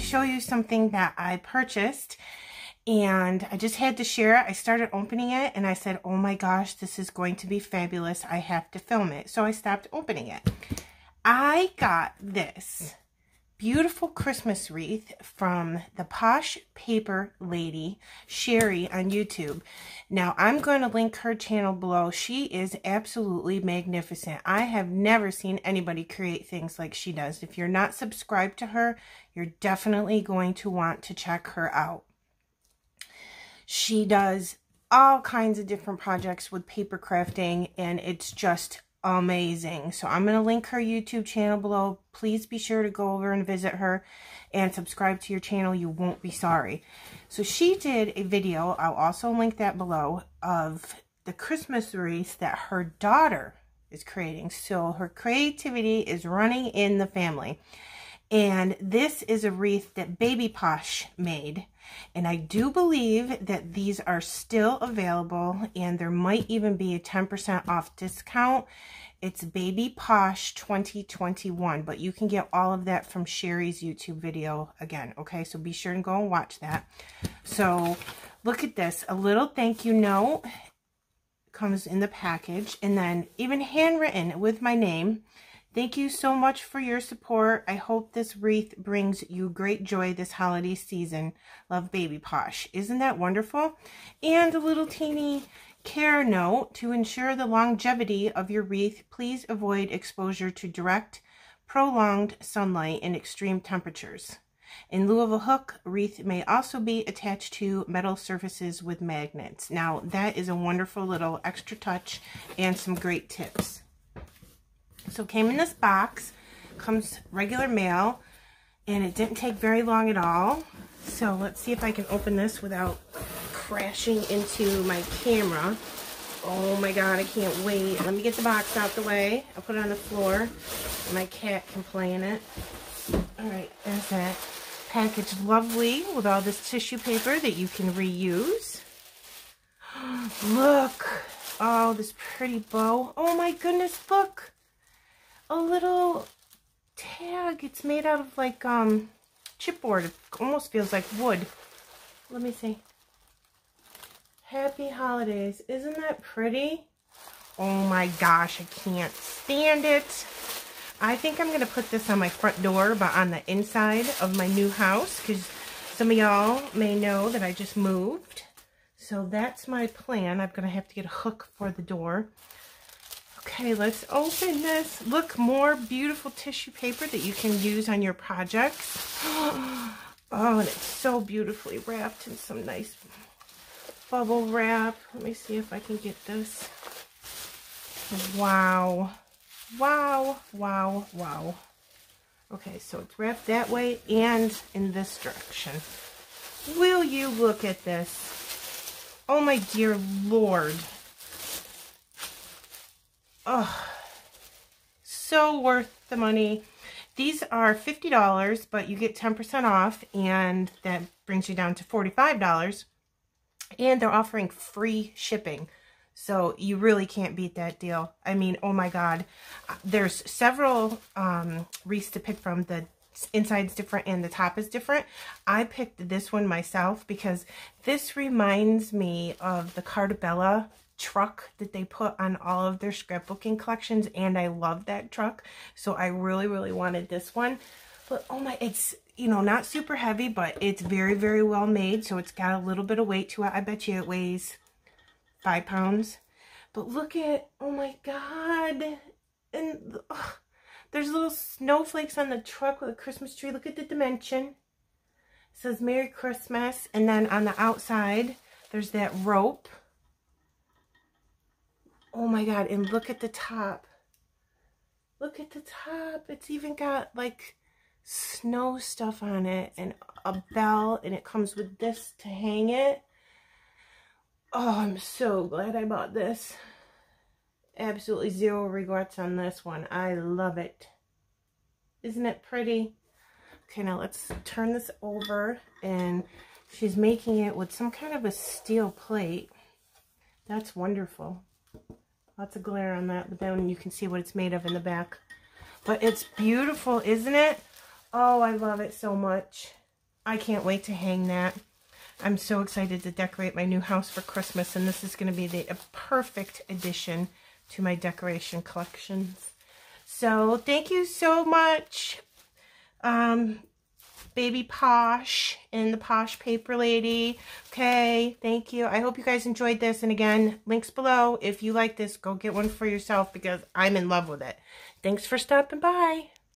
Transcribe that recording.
show you something that I purchased and I just had to share it. I started opening it and I said, oh my gosh, this is going to be fabulous. I have to film it. So I stopped opening it. I got this beautiful Christmas wreath from the Posh Paper Lady, Sherry on YouTube. Now, I'm going to link her channel below. She is absolutely magnificent. I have never seen anybody create things like she does. If you're not subscribed to her, you're definitely going to want to check her out. She does all kinds of different projects with paper crafting, and it's just amazing. So I'm going to link her YouTube channel below. Please be sure to go over and visit her and subscribe to your channel. You won't be sorry. So she did a video, I'll also link that below, of the Christmas wreath that her daughter is creating. So her creativity is running in the family. And this is a wreath that Baby Posh made. And I do believe that these are still available and there might even be a 10% off discount. It's Baby Posh 2021, but you can get all of that from Sherry's YouTube video again, okay? So be sure and go and watch that. So look at this, a little thank you note comes in the package and then even handwritten with my name. Thank you so much for your support. I hope this wreath brings you great joy this holiday season. Love Baby Posh. Isn't that wonderful? And a little teeny care note. To ensure the longevity of your wreath, please avoid exposure to direct, prolonged sunlight in extreme temperatures. In lieu of a hook, wreath may also be attached to metal surfaces with magnets. Now, that is a wonderful little extra touch and some great tips. So came in this box, comes regular mail, and it didn't take very long at all. So let's see if I can open this without crashing into my camera. Oh my god, I can't wait. Let me get the box out the way. I'll put it on the floor. My cat can play in it. Alright, there's that. Package lovely with all this tissue paper that you can reuse. Look! Oh, this pretty bow. Oh my goodness, look! A little tag. It's made out of like um chipboard. It almost feels like wood. Let me see. Happy holidays. Isn't that pretty? Oh my gosh, I can't stand it. I think I'm going to put this on my front door, but on the inside of my new house, because some of y'all may know that I just moved. So that's my plan. I'm going to have to get a hook for the door. Okay, let's open this. Look, more beautiful tissue paper that you can use on your projects. Oh, and it's so beautifully wrapped in some nice bubble wrap. Let me see if I can get this. Wow. Wow, wow, wow. Okay, so it's wrapped that way and in this direction. Will you look at this? Oh my dear Lord. Oh, so worth the money. These are $50, but you get 10% off, and that brings you down to $45. And they're offering free shipping. So you really can't beat that deal. I mean, oh my God. There's several um, wreaths to pick from. The inside's different and the top is different. I picked this one myself because this reminds me of the Carta Bella truck that they put on all of their scrapbooking collections and I love that truck. So I really really wanted this one. But oh my it's you know not super heavy but it's very very well made so it's got a little bit of weight to it. I bet you it weighs five pounds. But look at oh my god and ugh, there's little snowflakes on the truck with a Christmas tree. Look at the dimension. It says Merry Christmas and then on the outside there's that rope Oh my god, and look at the top. Look at the top. It's even got like snow stuff on it and a bell and it comes with this to hang it. Oh, I'm so glad I bought this. Absolutely zero regrets on this one. I love it. Isn't it pretty? Okay, now let's turn this over and she's making it with some kind of a steel plate. That's wonderful. Lots of glare on that, but then you can see what it's made of in the back. But it's beautiful, isn't it? Oh, I love it so much. I can't wait to hang that. I'm so excited to decorate my new house for Christmas, and this is going to be the perfect addition to my decoration collections. So thank you so much, um, Baby Posh and the Posh Paper Lady. Okay, thank you. I hope you guys enjoyed this. And again, links below. If you like this, go get one for yourself because I'm in love with it. Thanks for stopping by.